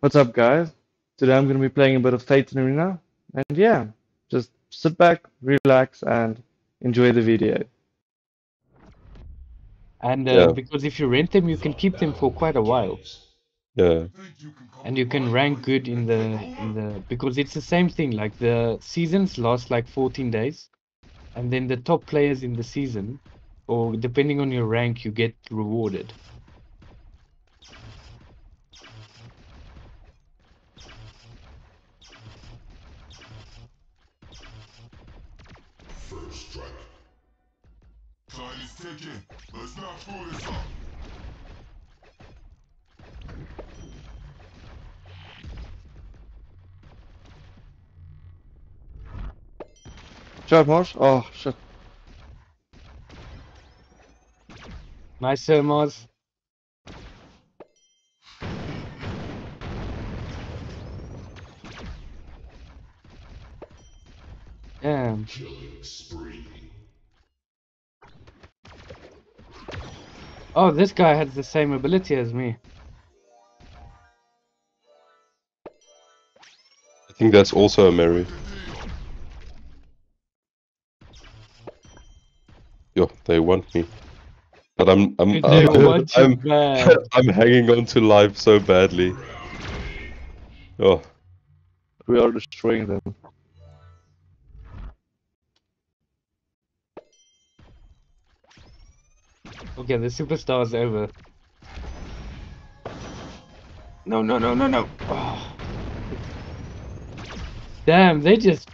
What's up, guys? Today I'm going to be playing a bit of Thetan Arena, and yeah, just sit back, relax, and enjoy the video. And uh, Yeah. because if you rent them, you can keep them for quite a while, Yeah, and you can rank good in the in the because it's the same thing. Like the seasons last like 14 days, and then the top players in the season, or depending on your rank, you get rewarded. Time. Let's not fool this up. Shot Marsh? Oh, shit. Nice, Sir Mars. Damn. Killing spree. Oh, this guy has the same ability as me. I think that's also a Mary. Yo, they want me. But I'm I'm They uh, want you I'm. I'm hanging on to life so badly. Oh, We are destroying them. Okay, the superstar is over. No, no, no, no, no. Oh. Damn, they just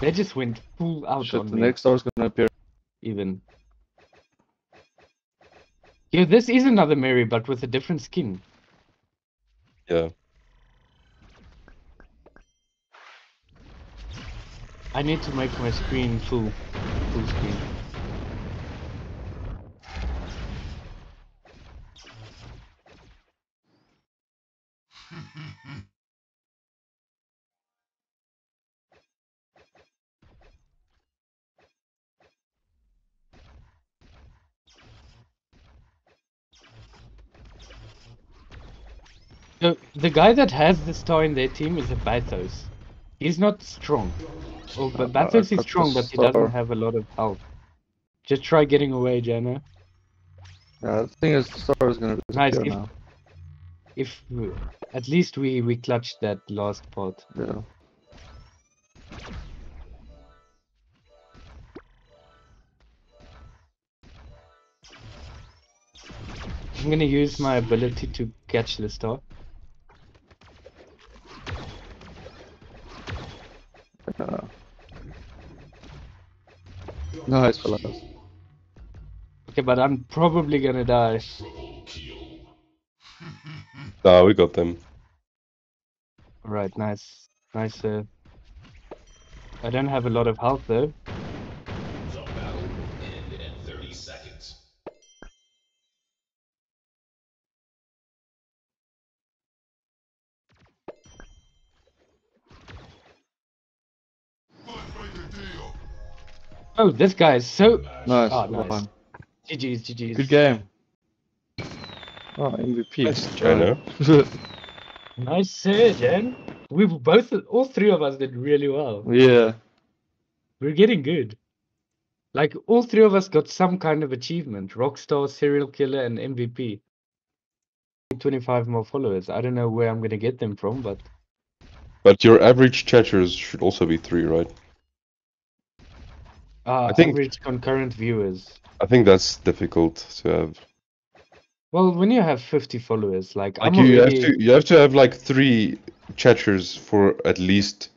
they just went full out Shit, on the me. next star is to appear. Even. Yeah, this is another Mary, but with a different skin. yeah. I need to make my screen full, full screen. So the guy that has the star in their team is a Bathos. He's not strong. Oh, but Uh, Bathos is strong, but he doesn't have a lot of health. Just try getting away, Jana. Yeah, the thing is, the star is going to Nice, if- now. If at least we we clutched that last part. Yeah. I'm gonna use my ability to catch the star. Uh, nice, fellas. Okay, but I'm probably gonna die. Triple kill. We got them. Alright, nice, nice. Uh, I don't have a lot of health though. The battle will end in 30 seconds. Let's make a deal. Oh, this guy is so. Nice. Oh, nice. done. GG's, GG's. Good game. Oh, MVP. Nice, Jana. Nice sir, Jen. We both, all three of us did really well. yeah. We're getting good. Like all three of us got some kind of achievement: Rockstar, Serial Killer, and MVP. 25 more followers. I don't know where I'm gonna get them from, but But your average chatters should also be three, right? uh, I think- average concurrent viewers. I think that's difficult to have. Well, when you have 50 followers, like, Like I'm you already, have to you have to have like three chatters for at least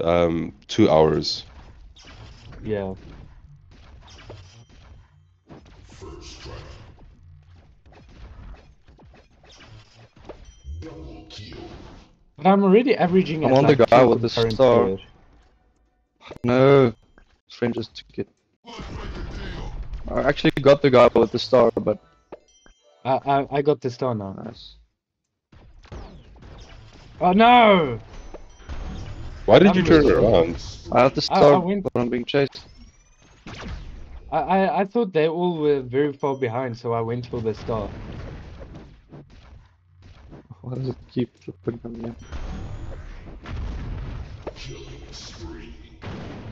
um two hours. yeah. First strike. Double kill. But I'm already averaging. I'm at, on the like, guy with the star. viewers. No. Friend just took it. Let's make a deal. I actually got the guy with the star, but I, I I got the star now. nice. Oh no! Why did you I'm turn around? I have the I- I went- but I'm being chased. I, I I thought they all were very far behind, so I went for the star. Why does it keep flipping coming in?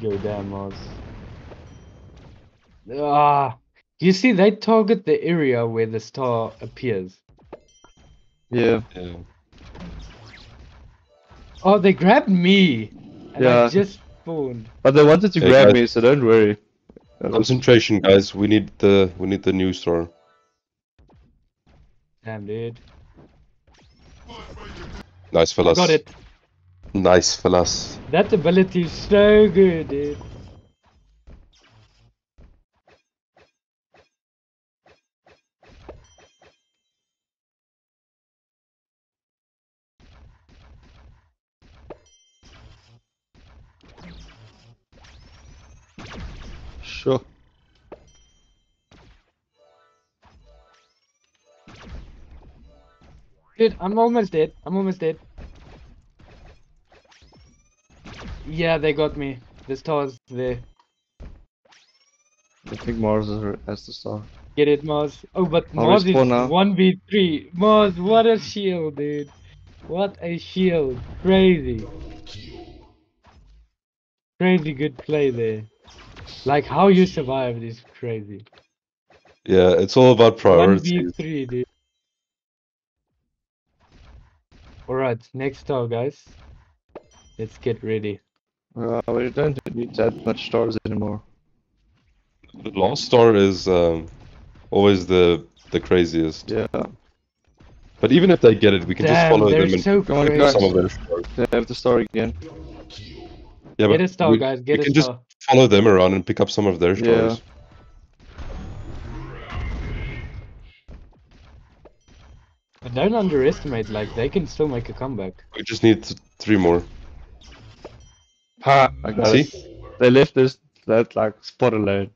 Go damn Mars. Ah, you see, they target the area where the star appears. Yeah. Yeah. Oh, they grabbed me, and I Yeah. just spawned. But they wanted to Hey, grab guys. me, so don't worry. Concentration, guys. We need the we need the new star. Damn, dude. Nice fellas. Got it. Nice fellas. That ability is so good, dude. Sure. Dude, I'm almost dead. I'm almost dead. Yeah, they got me. The star's there. I think Mars is, has the star. Get it, Mars. Oh, but I'll Mars is now. 1v3. Mars, what a shield, dude. What a shield. Crazy. Crazy good play there. Like, how you survived is crazy. Yeah, it's all about priorities. 1v3, dude. Alright, next star, guys. Let's get ready. Uh, we don't need that much stars anymore. The last star is um, always the the craziest. Yeah. But even if they get it, we can just follow them and so Come on, some of their stars. They have the star again. Yeah, Get but a star, we, guys. Get we a can just star. Follow them around and pick up some of their Yeah. stars. But don't underestimate, like, they can still make a comeback. We just need three more. Ha! I got See? it. They left this that like spot alone.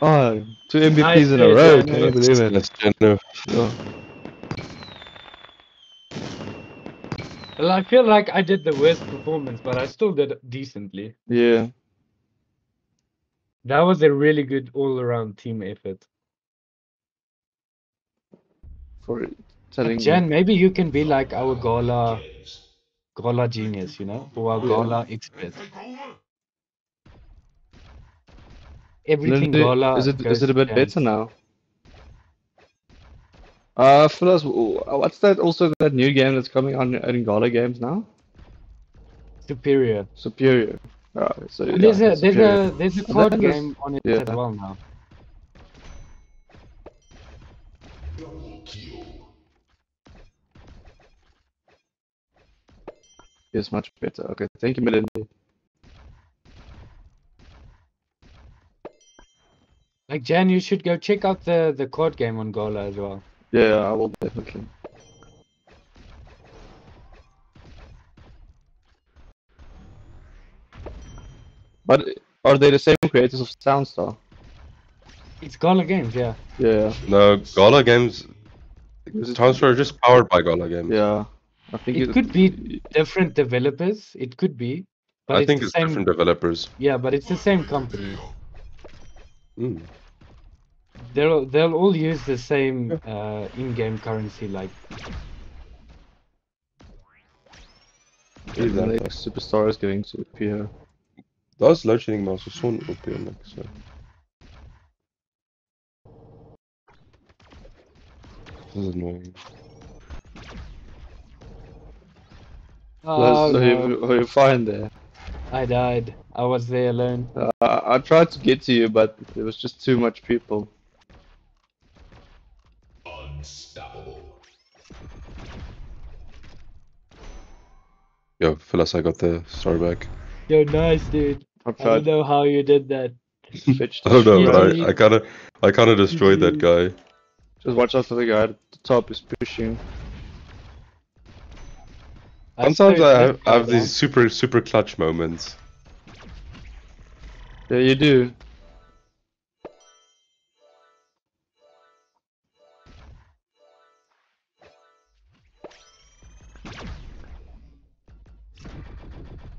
Oh, two MVPs Nice in a play, row. Jan. Can you believe it? Let's Jenno. Yeah. Well, I feel like I did the worst performance, but I still did decently. yeah. That was a really good all-around team effort. For telling me. Jan, maybe you can be like our Gala, Gala genius, you know, or our Yeah. Gala expert. Everything Lindy, Gala. is it goes is it a bit better now? Uh, Phillas, what's that? Also, that new game that's coming on in Gala games now? Superior. Superior. Oh, so yeah, there's a there's Superior. a there's a that card was- game on it yeah. as well now. Yes, much better. Okay, thank you, Melindy. Like Jan, you should go check out the the card game on Gala as well. Yeah, I will definitely. But are they the same creators of Town Star? It's Gala games, yeah. Yeah, No, Gala Games. Is Transfer are just powered by Gala Games. yeah. I think It could be different developers. It could be, but I it's think the it's same. different developers. Yeah, but it's the same company. Mm. They'll they'll all use the same uh, in-game currency. Like the next superstar is going to appear. Daar is load shedding maar so son op eintlik so. This is annoying. oh, so no, you, you fine there. I died. I was there alone. Uh, I I tried to get to you, but there was just too much people. Yo, Phillas, I got the star back. Yo, nice dude. I I don't know how you did that. I don't know, but I, I kinda I kinda destroyed that guy. Just watch out for the guy at the top is pushing. Sometimes slowed I have, I have these super super clutch moments. Yeah, you do.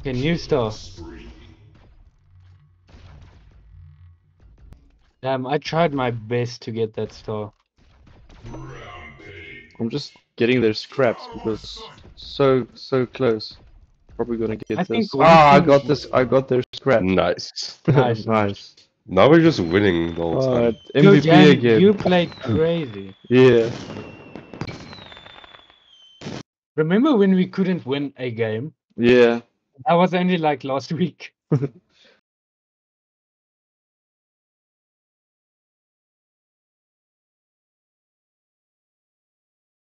Okay, new star. Damn, I tried my best to get that star. I'm just getting their scraps because so so close. Probably gonna get I this. think one Ah, I got this. I got their scrap. Nice. Nice. nice. Now we're just winning the whole Uh, time. Yo, MVP Jan, again. You played crazy. Yeah. Remember when we couldn't win a game? Yeah. That was only like last week.